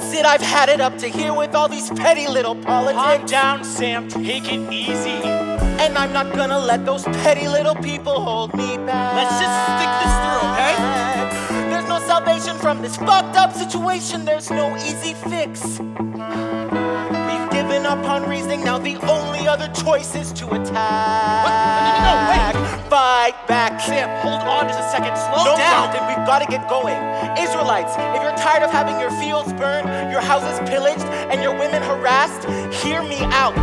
That's it, I've had it up to here with all these petty little politics. Calm down, Sam. Take it easy. And I'm not gonna let those petty little people hold me back. Let's just stick this through, okay? There's no salvation from this fucked up situation, there's no easy fix. We've given up on reasoning, now the only other choice is to attack. What? No, no, no, Fight back. Sam, hold on just a second. Slow no, down. Captain, we've got to get going. Israelites, if you're tired of having your fields burned, your houses pillaged, and your women harassed, hear me out.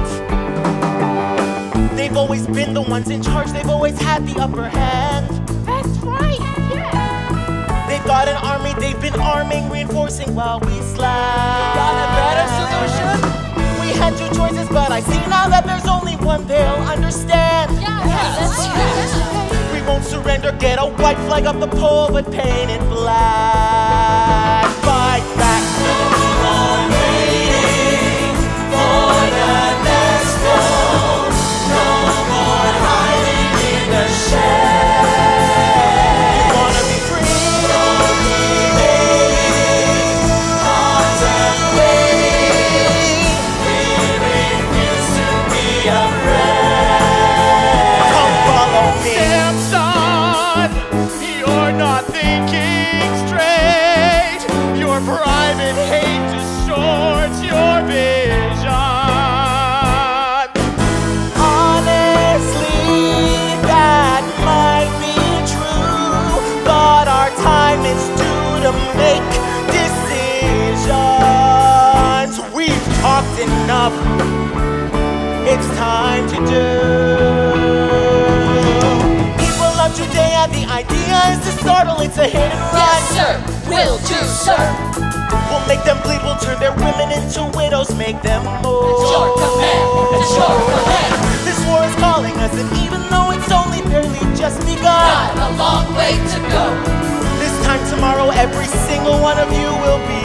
They've always been the ones in charge, they've always had the upper hand. That's right, yeah. They've got an army, they've been arming, reinforcing while we slack. Got a better solution? We had two choices, but I see now that there's surrender, get a white flag up the pole, but paint it black. Fight back. No more way for the descouring in the shade. Wanna be thinking straight. Your private hate distorts your vision. Honestly, that might be true, but our time is due to make decisions. We've talked enough. It's time to do. Startle, it's a hit and run. Yes, sir. Will do, sir. We'll make them bleed, we'll turn their women into widows, make them move. It's your command. It's your command. This war is calling us, and even though it's only barely just begun, Got a long way to go. this time tomorrow, every single one of you will be